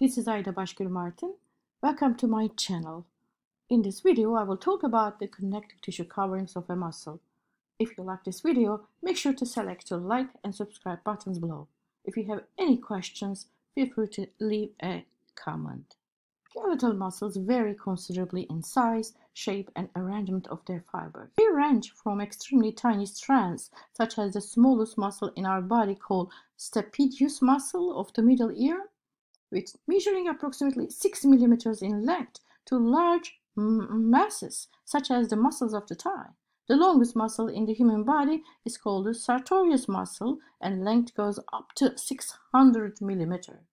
this is Ayda Başgül Martin. Welcome to my channel. In this video, I will talk about the connective tissue coverings of a muscle. If you like this video, make sure to select your like and subscribe buttons below. If you have any questions, feel free to leave a comment. Skeletal muscles vary considerably in size, shape, and arrangement of their fibers. They range from extremely tiny strands, such as the smallest muscle in our body called stapedius muscle of the middle ear, with measuring approximately 6 millimeters in length, to large masses, such as the muscles of the thigh. The longest muscle in the human body is called the sartorius muscle, and length goes up to 600 millimeters.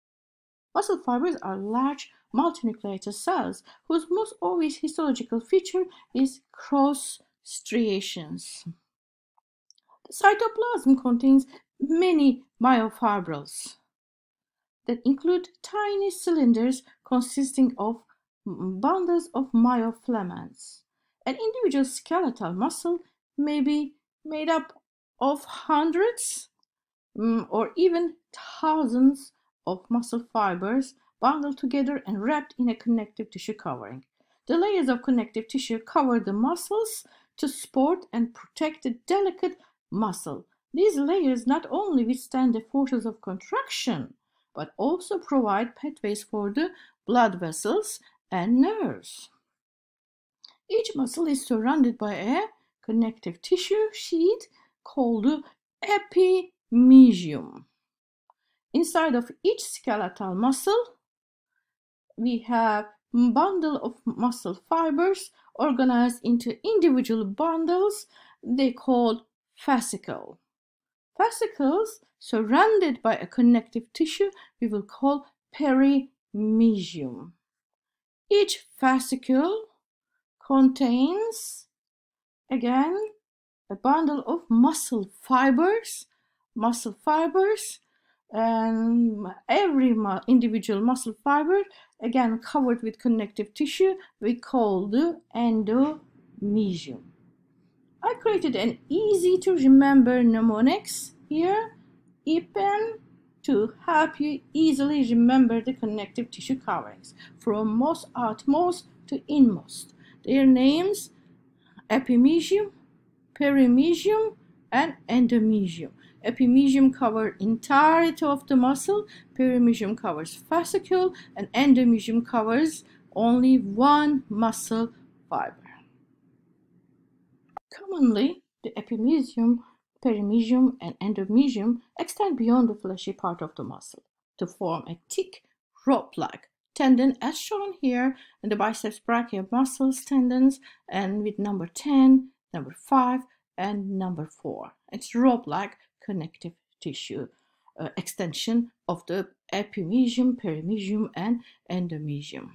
Muscle fibers are large multinucleated cells whose most obvious histological feature is cross striations. The cytoplasm contains many myofibrils that include tiny cylinders consisting of bundles of myofilaments. An individual skeletal muscle may be made up of hundreds mm, or even thousands of muscle fibers bundled together and wrapped in a connective tissue covering. The layers of connective tissue cover the muscles to support and protect the delicate muscle. These layers not only withstand the forces of contraction, but also provide pathways for the blood vessels and nerves. Each muscle is surrounded by a connective tissue sheet called the epimysium. Inside of each skeletal muscle, we have bundle of muscle fibers organized into individual bundles they called fascicle. Fascicles surrounded by a connective tissue we will call perimysium. Each fascicle contains again a bundle of muscle fibers, muscle fibers and every individual muscle fiber again covered with connective tissue we call the endomysium. I created an easy to remember mnemonics here EPEN to help you easily remember the connective tissue coverings from most outmost to inmost. Their names epimysium, perimysium, and endomysium. Epimysium covers entirety of the muscle, perimysium covers fascicle, and endomysium covers only one muscle fiber. Commonly, the epimysium, perimysium, and endomysium extend beyond the fleshy part of the muscle to form a thick rope-like tendon as shown here in the biceps brachii muscles tendons and with number 10, number 5, and number 4. It's rope-like connective tissue uh, extension of the epimysium, perimysium, and endomysium.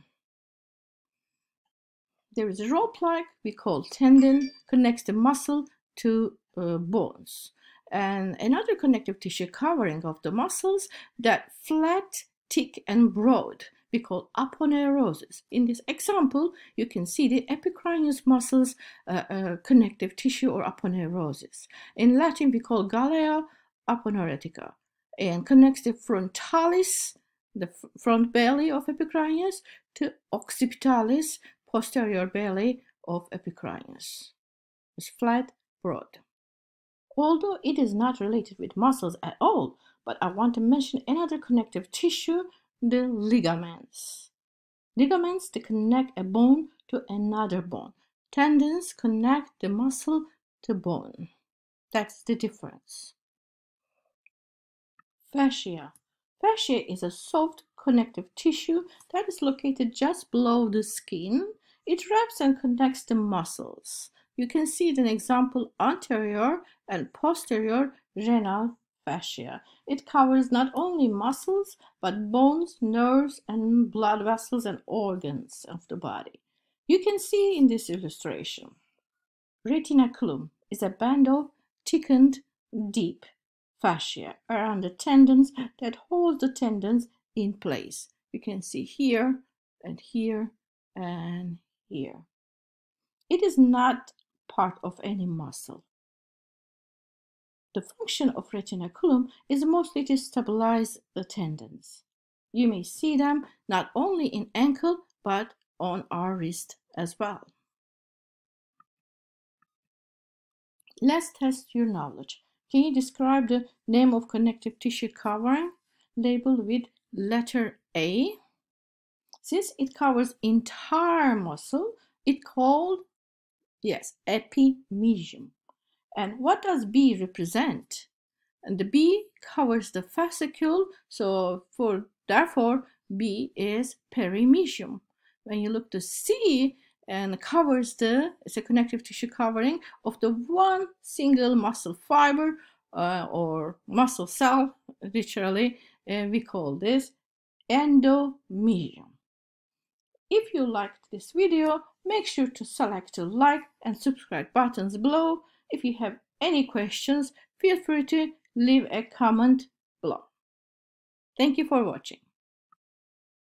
There is a rope-like we call tendon, connects the muscle to uh, bones. And another connective tissue covering of the muscles that flat, thick, and broad we call aponeurosis. In this example, you can see the epicranius muscles uh, uh, connective tissue or aponeurosis. In Latin, we call galea aponeurotica and connects the frontalis, the front belly of epicranius, to occipitalis, posterior belly of epicranius. It's flat, broad. Although it is not related with muscles at all, but I want to mention another connective tissue the ligaments. Ligaments to connect a bone to another bone. Tendons connect the muscle to bone. That's the difference. Fascia. Fascia is a soft connective tissue that is located just below the skin. It wraps and connects the muscles. You can see an example anterior and posterior renal fascia. It covers not only muscles, but bones, nerves, and blood vessels and organs of the body. You can see in this illustration. Retinaculum is a band of thickened, deep fascia around the tendons that hold the tendons in place. You can see here and here and here. It is not part of any muscle. The function of retinaculum is mostly to stabilize the tendons. You may see them not only in ankle but on our wrist as well. Let's test your knowledge. Can you describe the name of connective tissue covering labeled with letter A? Since it covers entire muscle, it called, yes, epimysium. And what does B represent? And the B covers the fascicle, so for therefore B is perimysium. When you look to C and covers the, it's a connective tissue covering of the one single muscle fiber uh, or muscle cell, literally, uh, we call this endomysium. If you liked this video, make sure to select the like and subscribe buttons below. If you have any questions, feel free to leave a comment below. Thank you for watching.